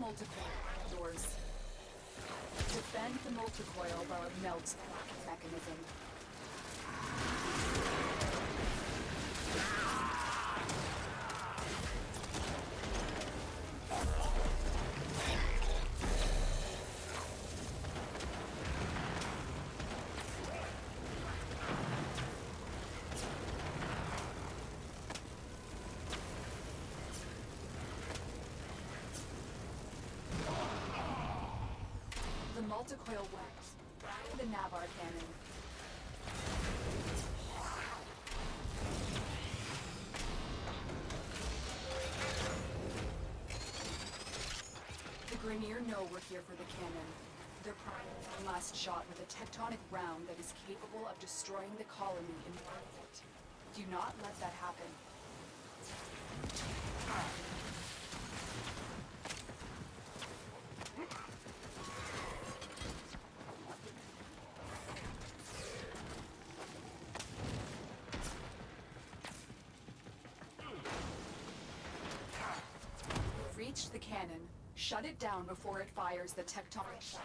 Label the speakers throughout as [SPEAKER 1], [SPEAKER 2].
[SPEAKER 1] multicoil doors. Defend the multicoil while it melts the mechanism. The multicoil works. The Navar cannon. The Grineer know we're here for the cannon. They're priming last shot with a tectonic round that is capable of destroying the colony in one. Do not let that happen. The cannon. Shut it down before it fires the tectonic shot.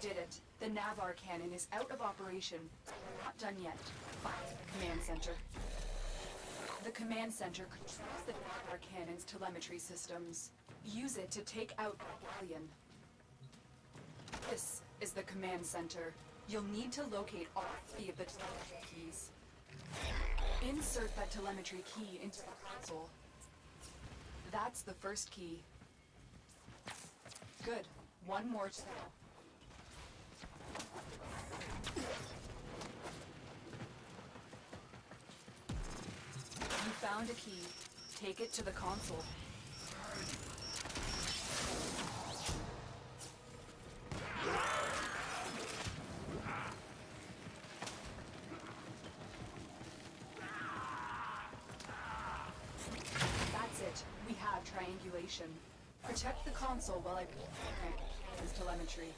[SPEAKER 1] Did it. The Navar cannon is out of operation. Not done yet. The command center. The command center controls the Navar cannon's telemetry systems. Use it to take out the Galleon. This is the command center. You'll need to locate all three of the telemetry keys. Insert that telemetry key into the console. That's the first key. Good. One more to You found a key. Take it to the console. That's it. We have triangulation. Protect the console while I his telemetry.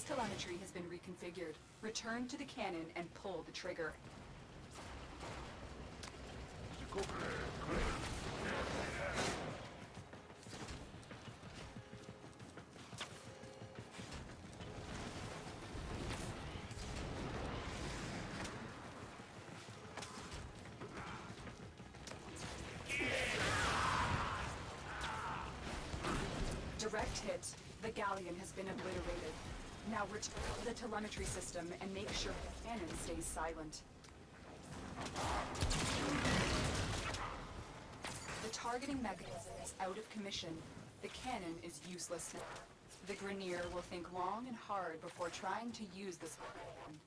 [SPEAKER 1] Its telemetry has been reconfigured. Return to the cannon and pull the trigger. Direct hit. The galleon has been obliterated. Now return the telemetry system and make sure the cannon stays silent. The targeting mechanism is out of commission. The cannon is useless now. The Grineer will think long and hard before trying to use this weapon.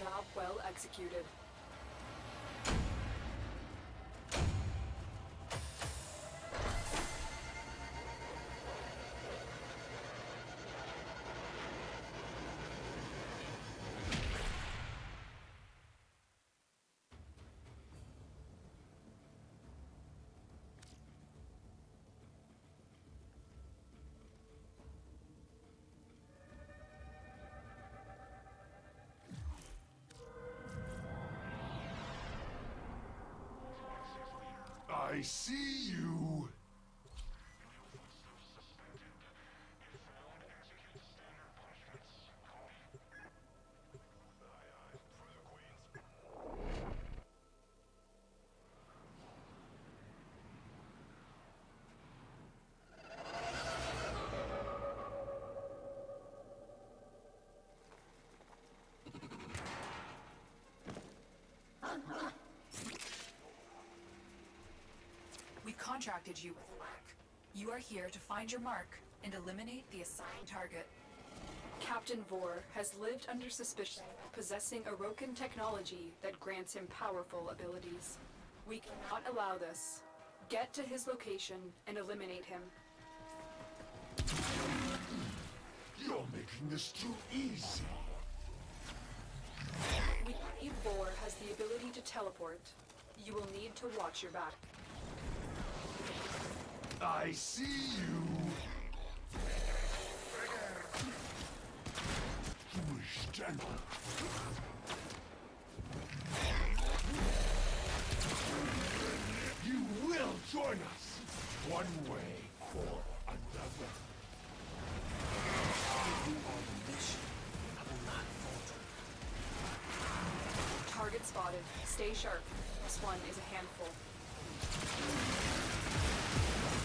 [SPEAKER 1] Job well executed.
[SPEAKER 2] I see you.
[SPEAKER 1] We contracted you with Lack. You are here to find your mark and eliminate the assigned target. Captain Vor has lived under suspicion of possessing Orokin technology that grants him powerful abilities. We cannot allow this. Get to his location and eliminate him.
[SPEAKER 2] You're making this too easy.
[SPEAKER 1] We believe Vor has the ability to teleport. You will need to watch your back.
[SPEAKER 2] I see you. General. You will join us, one way or another.
[SPEAKER 3] You are the mission. I will not falter.
[SPEAKER 1] Target spotted. Stay sharp. This one is a handful.
[SPEAKER 2] あっ。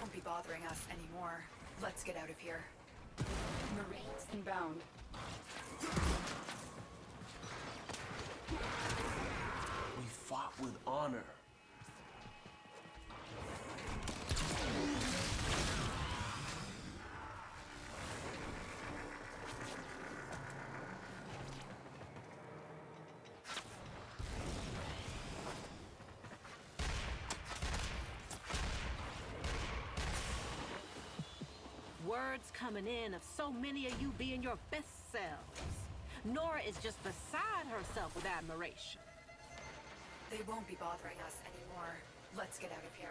[SPEAKER 1] Won't be bothering us anymore. Let's get out of here. Inbound.
[SPEAKER 3] We fought with honor.
[SPEAKER 4] Words coming in of so many of you being your best selves. Nora is just beside herself with admiration.
[SPEAKER 1] They won't be bothering us anymore. Let's get out of here.